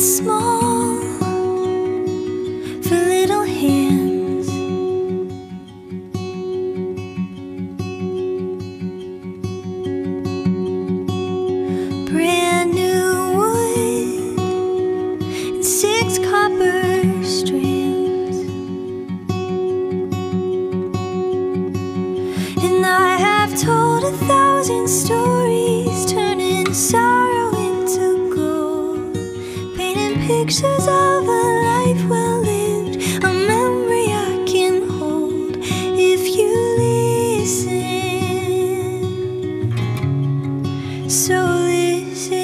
small for little hands. Brand new wood and six copper. And I have told a thousand stories, turning pictures of a life well lived, a memory I can hold if you listen. So listen.